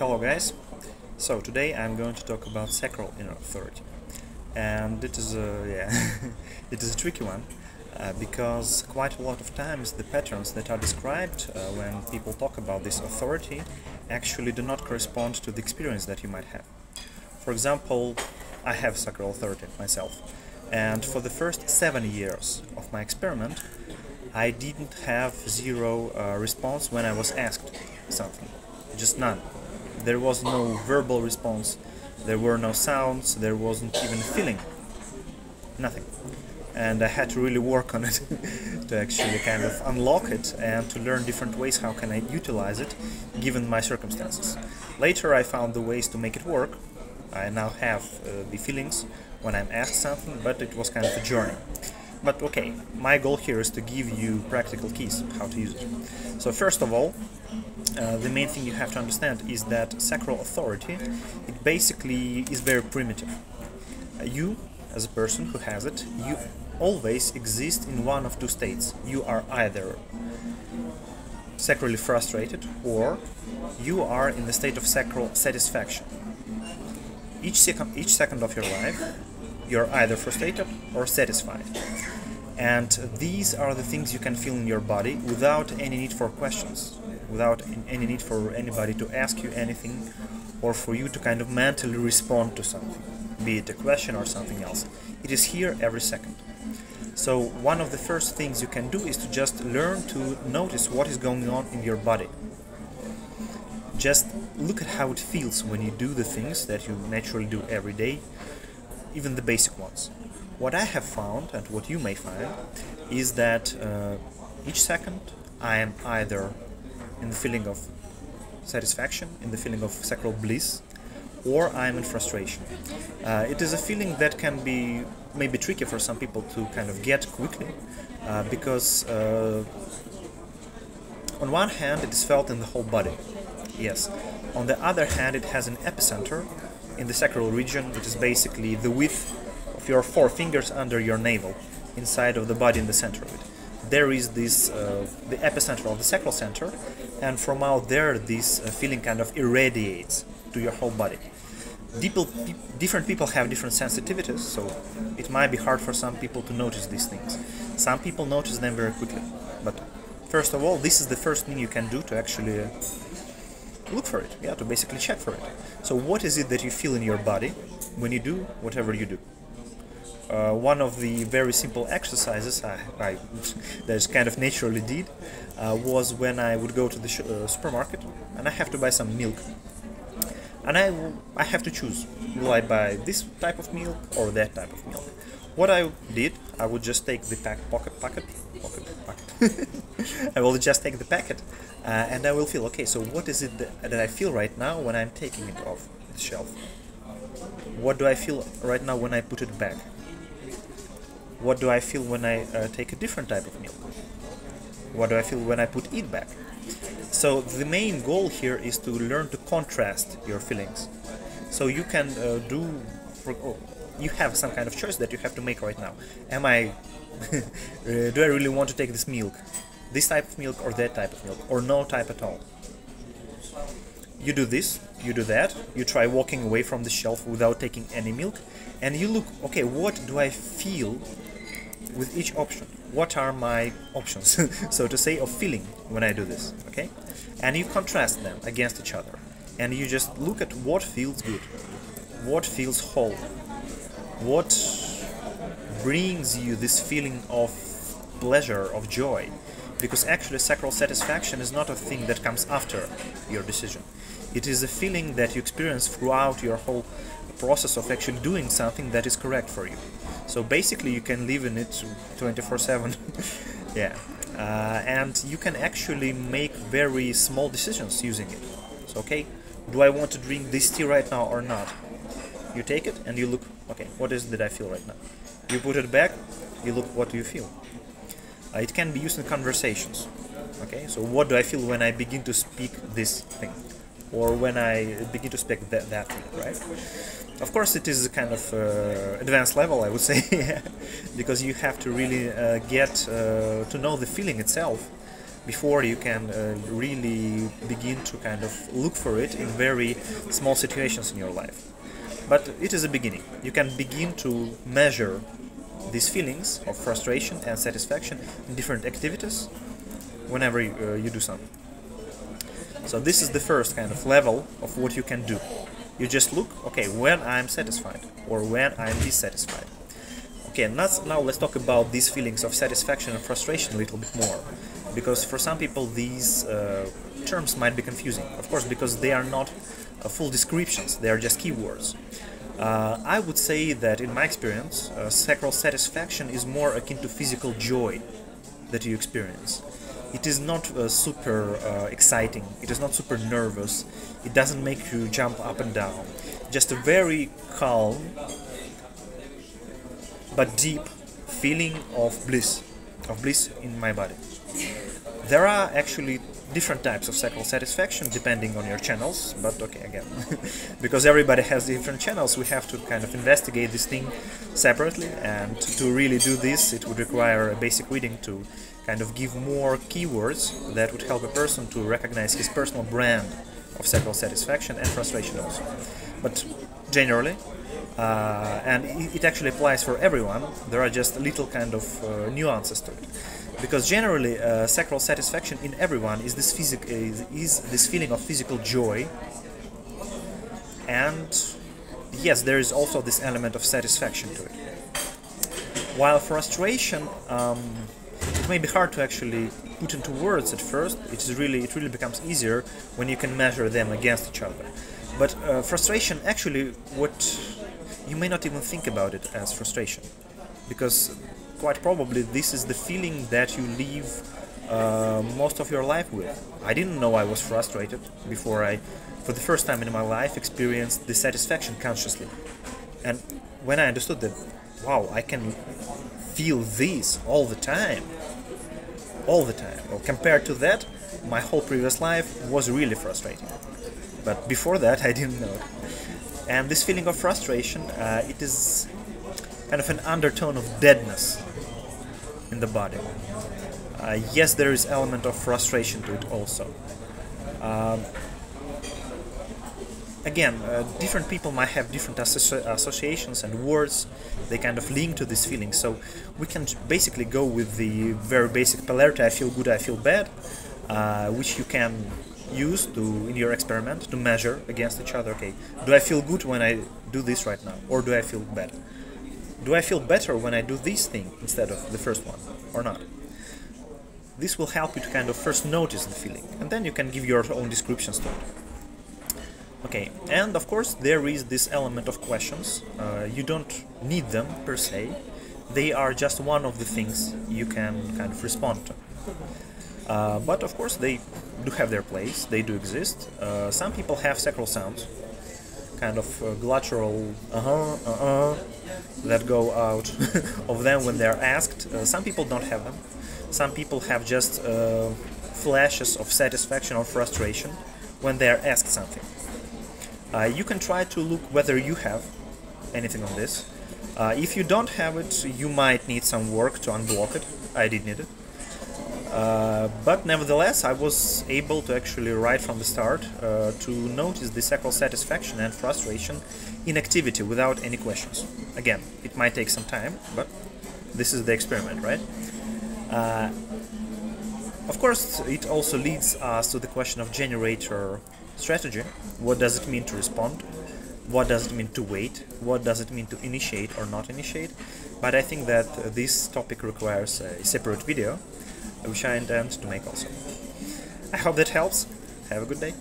Hello guys. So today I'm going to talk about sacral inner authority, and it is a yeah, it is a tricky one uh, because quite a lot of times the patterns that are described uh, when people talk about this authority actually do not correspond to the experience that you might have. For example, I have sacral authority myself, and for the first seven years of my experiment, I didn't have zero uh, response when I was asked something, just none. There was no verbal response, there were no sounds, there wasn't even feeling, nothing. And I had to really work on it to actually kind of unlock it and to learn different ways how can I utilize it given my circumstances. Later I found the ways to make it work. I now have uh, the feelings when I'm asked something, but it was kind of a journey. But okay, my goal here is to give you practical keys how to use it. So first of all, uh, the main thing you have to understand is that sacral authority, it basically is very primitive. Uh, you, as a person who has it, you always exist in one of two states. You are either sacrally frustrated or you are in the state of sacral satisfaction. Each each second of your life, you're either frustrated or satisfied. And these are the things you can feel in your body without any need for questions, without any need for anybody to ask you anything or for you to kind of mentally respond to something, be it a question or something else. It is here every second. So one of the first things you can do is to just learn to notice what is going on in your body. Just look at how it feels when you do the things that you naturally do every day, even the basic ones. What I have found, and what you may find, is that uh, each second I am either in the feeling of satisfaction, in the feeling of sacral bliss, or I'm in frustration. Uh, it is a feeling that can be maybe tricky for some people to kind of get quickly, uh, because uh, on one hand it is felt in the whole body, yes. On the other hand, it has an epicenter in the sacral region, which is basically the width your four fingers under your navel, inside of the body in the center of it. There is this, uh, the epicenter of the sacral center, and from out there, this uh, feeling kind of irradiates to your whole body. People, different people have different sensitivities, so it might be hard for some people to notice these things. Some people notice them very quickly, but first of all, this is the first thing you can do to actually look for it, yeah, to basically check for it. So what is it that you feel in your body when you do whatever you do? Uh, one of the very simple exercises I, I that kind of naturally did uh, was when I would go to the uh, supermarket and I have to buy some milk. And I, I have to choose, will I buy this type of milk or that type of milk? What I did, I would just take the pack, pocket, pocket, pocket, pocket. I will just take the packet uh, and I will feel, okay, so what is it that, that I feel right now when I'm taking it off the shelf? What do I feel right now when I put it back? What do I feel when I uh, take a different type of milk? What do I feel when I put it back? So the main goal here is to learn to contrast your feelings. So you can uh, do, oh, you have some kind of choice that you have to make right now. Am I, do I really want to take this milk? This type of milk or that type of milk? Or no type at all? You do this, you do that, you try walking away from the shelf without taking any milk, and you look, okay, what do I feel with each option? What are my options, so to say, of feeling when I do this, okay? And you contrast them against each other, and you just look at what feels good, what feels whole, what brings you this feeling of pleasure, of joy, because actually sacral satisfaction is not a thing that comes after your decision. It is a feeling that you experience throughout your whole process of actually doing something that is correct for you. So basically you can live in it 24-7. yeah. Uh, and you can actually make very small decisions using it. So okay, do I want to drink this tea right now or not? You take it and you look, okay, what is it that I feel right now? You put it back, you look, what do you feel? Uh, it can be used in conversations. Okay, so what do I feel when I begin to speak this thing, or when I begin to speak that, that thing, right? Of course, it is a kind of uh, advanced level, I would say, because you have to really uh, get uh, to know the feeling itself before you can uh, really begin to kind of look for it in very small situations in your life. But it is a beginning. You can begin to measure these feelings of frustration and satisfaction in different activities whenever you, uh, you do something. So this is the first kind of level of what you can do. You just look, okay, when I'm satisfied or when I'm dissatisfied. Okay, and now let's talk about these feelings of satisfaction and frustration a little bit more. Because for some people these uh, terms might be confusing. Of course, because they are not uh, full descriptions, they are just keywords. Uh, I would say that in my experience, uh, sacral satisfaction is more akin to physical joy that you experience. It is not uh, super uh, exciting, it is not super nervous, it doesn't make you jump up and down. Just a very calm but deep feeling of bliss, of bliss in my body. There are actually different types of sacral satisfaction depending on your channels but okay again because everybody has different channels we have to kind of investigate this thing separately and to really do this it would require a basic reading to kind of give more keywords that would help a person to recognize his personal brand of sacral satisfaction and frustration also. But generally uh, and it actually applies for everyone there are just little kind of uh, nuances to it because generally uh, sacral satisfaction in everyone is this physic is, is, this feeling of physical joy. And yes there is also this element of satisfaction to it. While frustration um, it may be hard to actually put into words at first. It is really it really becomes easier when you can measure them against each other. But uh, frustration actually what you may not even think about it as frustration. Because quite probably this is the feeling that you live uh, most of your life with. I didn't know I was frustrated before I, for the first time in my life, experienced dissatisfaction consciously. And when I understood that, wow, I can feel this all the time, all the time. Well, compared to that, my whole previous life was really frustrating. But before that, I didn't know. And this feeling of frustration, uh, it is kind of an undertone of deadness in the body. Uh, yes, there is element of frustration to it also. Um, again, uh, different people might have different associ associations and words they kind of link to this feeling. So we can basically go with the very basic polarity: I feel good, I feel bad, uh, which you can use to in your experiment to measure against each other. Okay, do I feel good when I do this right now, or do I feel bad? Do I feel better when I do this thing instead of the first one, or not? This will help you to kind of first notice the feeling, and then you can give your own descriptions to it. Okay, and of course there is this element of questions. Uh, you don't need them per se. They are just one of the things you can kind of respond to. Uh, but of course they do have their place, they do exist. Uh, some people have sacral sounds, kind of uh, glottal uh-huh, uh-uh, that go out of them when they're asked. Uh, some people don't have them. Some people have just uh, flashes of satisfaction or frustration when they're asked something. Uh, you can try to look whether you have anything on this. Uh, if you don't have it, you might need some work to unblock it. I did need it. Uh, but nevertheless, I was able to actually right from the start uh, to notice the sacral satisfaction and frustration in activity without any questions. Again, it might take some time, but this is the experiment, right? Uh, of course, it also leads us to the question of generator strategy. What does it mean to respond? What does it mean to wait? What does it mean to initiate or not initiate? But I think that this topic requires a separate video which I intend to make also. I hope that helps. Have a good day.